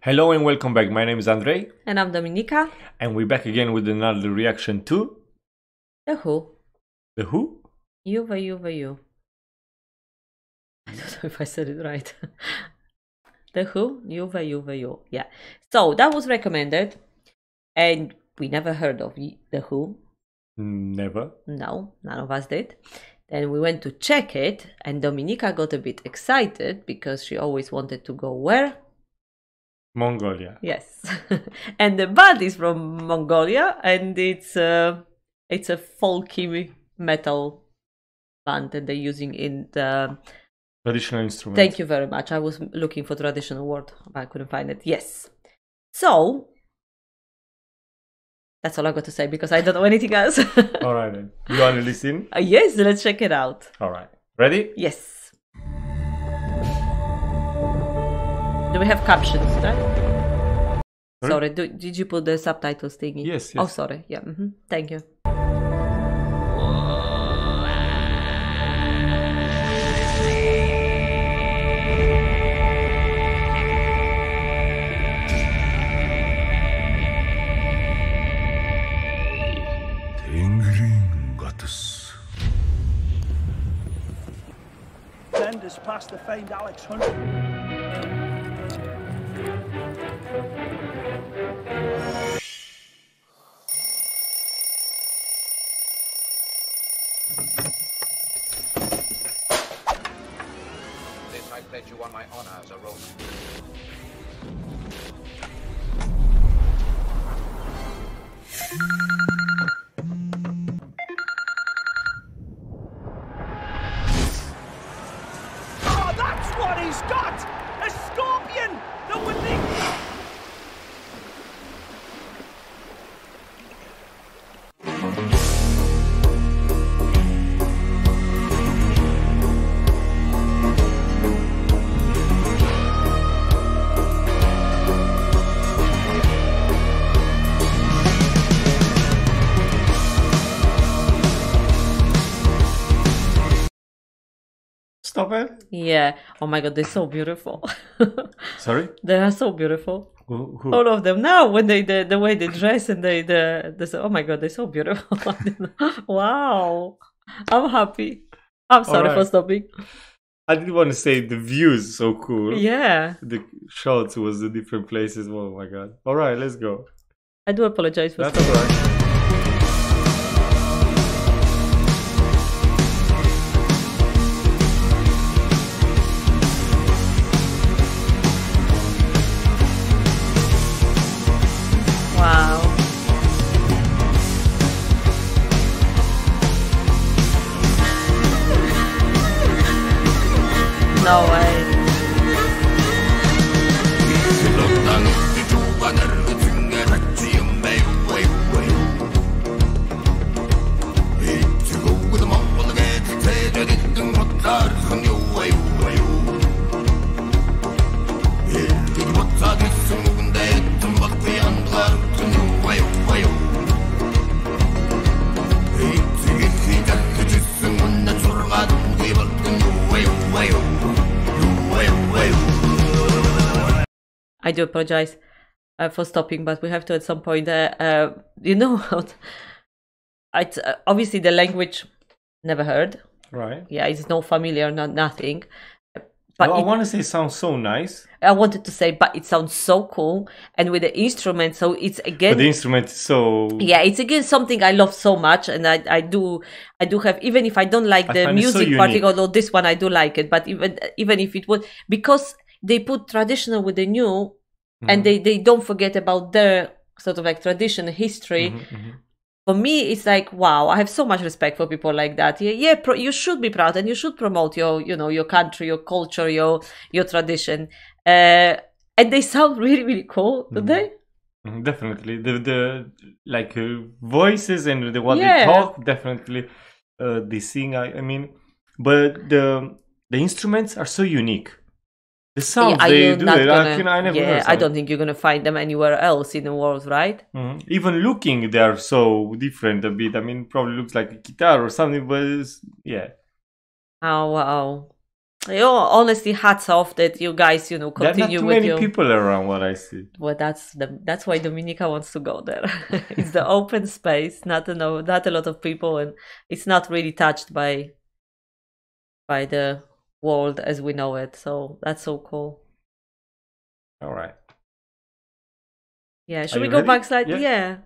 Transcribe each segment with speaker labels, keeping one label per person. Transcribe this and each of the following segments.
Speaker 1: Hello and welcome back. My name is Andrei,
Speaker 2: And I'm Dominika.
Speaker 1: and we're back again with another reaction to
Speaker 2: The HU.
Speaker 1: The HU?
Speaker 2: You Yuve, you. I don't know if I said it right. the HU, Yuve, Yuve, you. Yeah. So that was recommended, and we never heard of The HU.
Speaker 1: Never.
Speaker 2: No, none of us did. Then we went to check it, and Dominika got a bit excited because she always wanted to go where?
Speaker 1: Mongolia.
Speaker 2: Yes. and the band is from Mongolia and it's uh, it's a folky metal band that they're using in the
Speaker 1: Traditional instrument.
Speaker 2: Thank you very much. I was looking for traditional word, but I couldn't find it. Yes. So that's all I got to say because I don't know anything else.
Speaker 1: All right then. You want to listen?
Speaker 2: Uh, yes, let's check it out.
Speaker 1: All right. Ready?
Speaker 2: Yes. Do we have captions? Right?
Speaker 1: Sorry,
Speaker 2: do, did you put the subtitles thingy?
Speaker 1: Yes, yes.
Speaker 2: Oh, sorry. Yeah. Mm -hmm. Thank you.
Speaker 3: Send
Speaker 4: us past the famed Alex Hunter.
Speaker 1: Stop it.
Speaker 2: Yeah. Oh my god, they're so beautiful.
Speaker 1: Sorry?
Speaker 2: they are so beautiful.
Speaker 1: Who? who?
Speaker 2: All of them. Now, when they the, the way they dress and they the they say, oh my god, they're so beautiful. wow. I'm happy. I'm sorry for stopping.
Speaker 1: I didn't want to say the views so cool.
Speaker 2: Yeah.
Speaker 1: The shots was the different places. Oh my god. All right, let's go.
Speaker 2: I do apologize for
Speaker 1: That's all
Speaker 2: No. I do apologize uh, for stopping, but we have to at some point. Uh, uh, you know what? It's uh, obviously the language never heard.
Speaker 1: Right.
Speaker 2: Yeah, it's no familiar, not nothing. But
Speaker 1: Well, I want to say it sounds so nice,
Speaker 2: I wanted to say, but it sounds so cool, and with the instrument, so it's again.
Speaker 1: but the instrument is so.
Speaker 2: yeah, it's again something I love so much, and I, I do I do have even if I don't like
Speaker 1: I
Speaker 2: the
Speaker 1: it so
Speaker 2: music part, although this one I do like it, but even even if it was because they put traditional with the new,
Speaker 1: Mm-hmm.
Speaker 2: and they they don't forget about their sort of like tradition history.
Speaker 1: Mhm, mhm.
Speaker 2: For me, it's like wow, I have so much respect for people like that. Yeah, yeah, pro- you should be proud and you should promote your you know your country, your culture, your your tradition. Uh, and they sound really really cool, don't
Speaker 1: Mhm.
Speaker 2: they?
Speaker 1: Mhm, Definitely, the the like uh, voices and the what
Speaker 2: Yeah.
Speaker 1: they talk. Definitely, uh, they sing. I, I mean, but the the instruments are so unique. The sounds
Speaker 2: Yeah,
Speaker 1: they do, it,
Speaker 2: gonna-
Speaker 1: I, can, I never
Speaker 2: yeah, I don't think you're gonna find them anywhere else in the world, right?
Speaker 1: Mhm. Even looking, they are so different a bit. I mean, probably looks like a guitar or something, but it's, yeah.
Speaker 2: Oh wow. you know, honestly, hats off that you guys, you know,
Speaker 1: There are not
Speaker 2: continue
Speaker 1: too
Speaker 2: with
Speaker 1: many
Speaker 2: your.
Speaker 1: people around. What I see.
Speaker 2: Well, that's the that's why Dominika wants to go there. it's the open space, not a no, not a lot of people, and it's not really touched by by the world as we know it. So that's so cool.
Speaker 1: All right.
Speaker 2: Yeah, should we go
Speaker 1: ready?
Speaker 2: back slide?
Speaker 1: Yeah.
Speaker 2: yeah.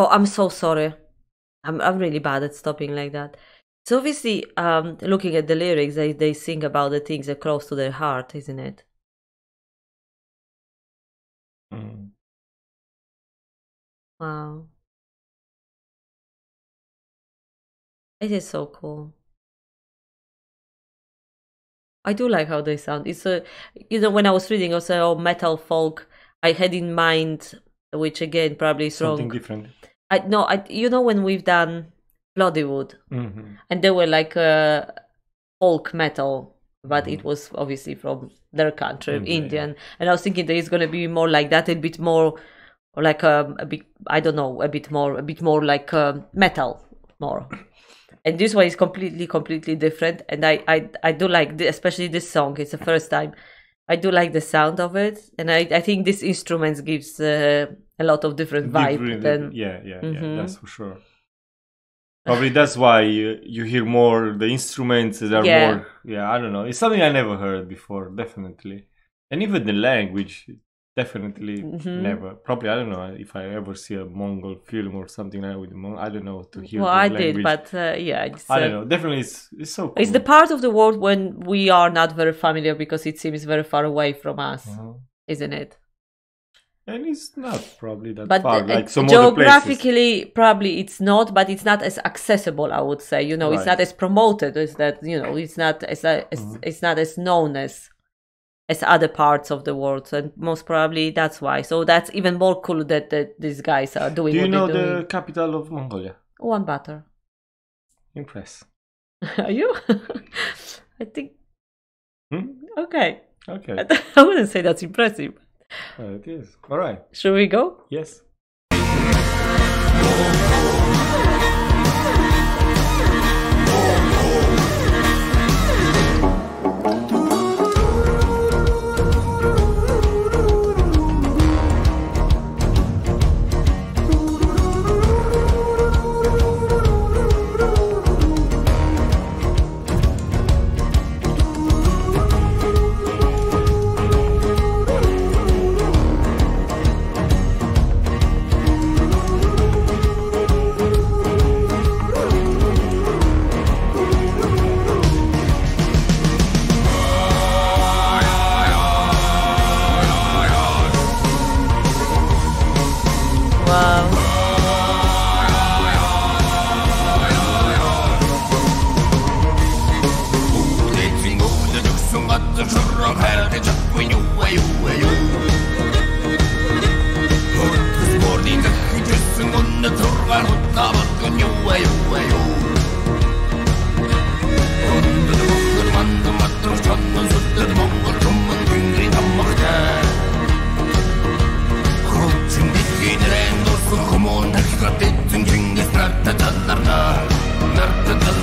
Speaker 2: Oh, I'm so sorry. I'm I'm really bad at stopping like that. So obviously, um, looking at the lyrics, they they sing about the things that are close to their heart, isn't it?
Speaker 1: Mm.
Speaker 2: Wow. It is so cool. I do like how they sound. It's a, you know, when I was reading, I was oh, metal folk. I had in mind, which again probably is
Speaker 1: Something
Speaker 2: wrong.
Speaker 1: different.
Speaker 2: I no, I you know when we've done Bloodywood,
Speaker 1: hmm
Speaker 2: and they were like uh, folk metal, but
Speaker 1: Mm-hmm.
Speaker 2: it was obviously from their country,
Speaker 1: India, yeah.
Speaker 2: Indian. And I was thinking that it's gonna be more like that, a bit more, or like um, a bit, I don't know, a bit more, a bit more like um metal, more. And this one is completely, completely different. And I, I, I do like, the, especially this song. It's the first time. I do like the sound of it, and I, I think this instrument gives uh, a lot of different vibe.
Speaker 1: Different,
Speaker 2: than
Speaker 1: yeah, yeah,
Speaker 2: Mhm.
Speaker 1: yeah. That's for sure. Probably that's why you, you hear more the instruments that are
Speaker 2: Yeah.
Speaker 1: more. Yeah, I don't know. It's something I never heard before. Definitely, and even the language. Definitely
Speaker 2: Mhm.
Speaker 1: never. Probably I don't know if I ever see a Mongol film or something like that with Mongol. I don't know to hear.
Speaker 2: well, I
Speaker 1: language.
Speaker 2: did, but uh, yeah, it's,
Speaker 1: I don't
Speaker 2: uh,
Speaker 1: know. Definitely, it's it's so. Cool.
Speaker 2: It's the part of the world when we are not very familiar because it seems very far away from us,
Speaker 1: Uh-huh.
Speaker 2: isn't it?
Speaker 1: And it's not probably that
Speaker 2: But
Speaker 1: far.
Speaker 2: uh,
Speaker 1: like some
Speaker 2: geographically, probably it's not, but it's not as accessible. I would say, you know, it's not as promoted as that. You know, it's not as, uh, as
Speaker 1: Mhm.
Speaker 2: it's not as known as as other parts of the world, and most probably that's why. So that's even more cool that, that these guys are doing.
Speaker 1: Do you know the
Speaker 2: doing.
Speaker 1: capital of Mongolia?
Speaker 2: Ulan Bator?
Speaker 1: Impress.
Speaker 2: are you? I think.
Speaker 1: Hmm?
Speaker 2: Okay,
Speaker 1: Okay,
Speaker 2: I wouldn't say that's impressive.
Speaker 1: It is. All right.
Speaker 2: Should we go?
Speaker 1: Yes. Батар
Speaker 5: шурам хайртай чадгүй юу юу юу. Хөртс бординг хэжсэн өнө зургаар утаа батган юу юу юу. Өндөр мөнгөр манд матар чонн сүтэр монгол чумын гингри таммагтай. Хөртсин дэлхийн рэндос хүмүүн хэрхат эцэн чингэс нарта танарна. Нарта танарна.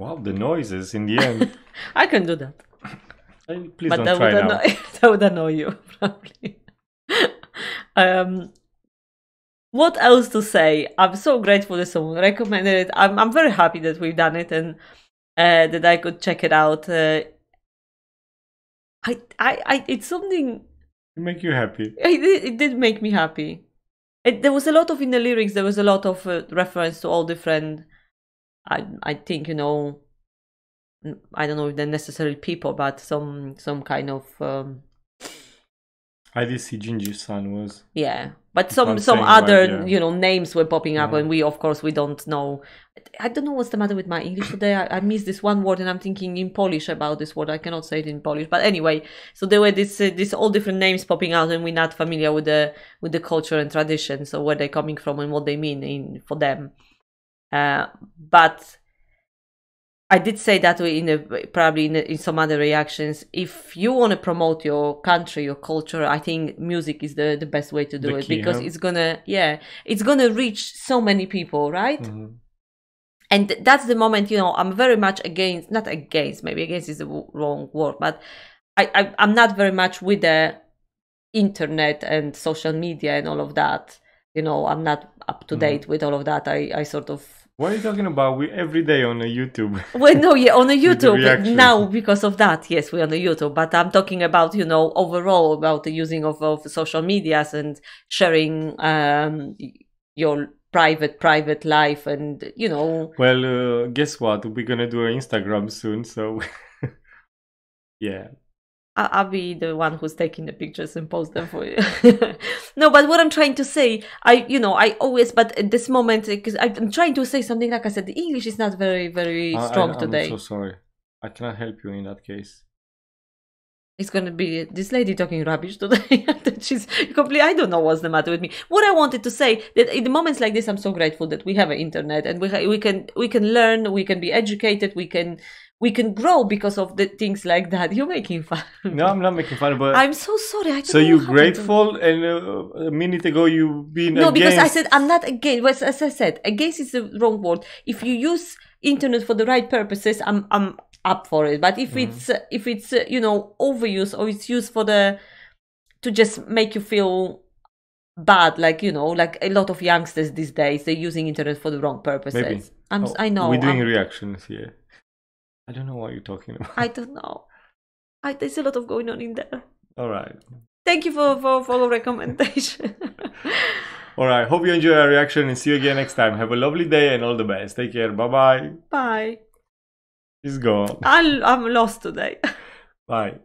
Speaker 1: Wow, the noises in the end.
Speaker 2: I can do that.
Speaker 1: Please
Speaker 2: but
Speaker 1: don't
Speaker 2: that
Speaker 1: try
Speaker 2: would,
Speaker 1: now.
Speaker 2: annoy, that would annoy you, probably. um, what else to say? I'm so grateful that someone recommended it. I'm, I'm very happy that we've done it and uh, that I could check it out. Uh, I, I, I, it's something
Speaker 1: It make you happy.
Speaker 2: it did, it did make me happy. It, there was a lot of in the lyrics. There was a lot of uh, reference to all different. I I think you know. I don't know if they're necessarily people, but some some kind of um,
Speaker 1: I did see Gingy-san was.
Speaker 2: yeah. But some some other
Speaker 1: right, yeah.
Speaker 2: you know names were popping up,
Speaker 1: Yeah.
Speaker 2: and we of course we don't know. I don't know what's the matter with my English today. I, I missed this one word, and I'm thinking in Polish about this word. I cannot say it in Polish, but anyway. So there were this uh, this all different names popping out, and we're not familiar with the with the culture and tradition. So where they're coming from and what they mean in for them. Uh, but I did say that in a, probably in, a, in some other reactions. If you want to promote your country, your culture, I think music is the, the best way to do
Speaker 1: The
Speaker 2: it
Speaker 1: key,
Speaker 2: because
Speaker 1: huh?
Speaker 2: it's gonna yeah it's gonna reach so many people, right?
Speaker 1: Mhm.
Speaker 2: and that's the moment you know i'm very much against not against maybe against is the w- wrong word but I, I i'm not very much with the internet and social media and all of that you know i'm not up to
Speaker 1: Mhm.
Speaker 2: date with all of that i i sort of
Speaker 1: What are you talking about? We every day on a YouTube.
Speaker 2: well no yeah on
Speaker 1: a
Speaker 2: youtube now because of that yes we're on a youtube but i'm talking about you know overall about the using of, of social medias and sharing um your private private life and you know
Speaker 1: Well, uh, guess what? We're gonna do an Instagram soon, so yeah.
Speaker 2: I- I'll be the one who's taking the pictures and post them for you. no, but what I'm trying to say, I, you know, I always, but at this moment, because I'm trying to say something, like I said, the English is not very, very
Speaker 1: I-
Speaker 2: strong
Speaker 1: I,
Speaker 2: today.
Speaker 1: I'm so sorry. I cannot help you in that case.
Speaker 2: It's gonna be this lady talking rubbish today. that She's completely. I don't know what's the matter with me. What I wanted to say that in the moments like this, I'm so grateful that we have an internet and we ha- we can we can learn, we can be educated, we can we can grow because of the things like that. You're making fun.
Speaker 1: No, I'm not making fun, but
Speaker 2: I'm so sorry. I don't
Speaker 1: so
Speaker 2: know
Speaker 1: you
Speaker 2: what happened to
Speaker 1: grateful, and uh, a minute ago you been
Speaker 2: No, because I said I'm not against. Well, as I said, against is the wrong word. If you use internet for the right purposes, I'm I'm up for it. But if
Speaker 1: Mm-hmm.
Speaker 2: it's if it's you know overuse or it's used for the to just make you feel bad, like you know, like a lot of youngsters these days, they're using internet for the wrong purposes.
Speaker 1: Maybe.
Speaker 2: I'm
Speaker 1: Oh,
Speaker 2: I know.
Speaker 1: we're doing
Speaker 2: I'm-
Speaker 1: reactions here. I don't know what you're talking about.
Speaker 2: I don't know. I, there's a lot of going on in there.
Speaker 1: All right.
Speaker 2: Thank you for for for the recommendation.
Speaker 1: All right. Hope you enjoy our reaction and see you again next time. Have a lovely day and all the best. Take care. Bye bye.
Speaker 2: Bye.
Speaker 1: He's gone.
Speaker 2: I'm, I'm lost today.
Speaker 1: Bye.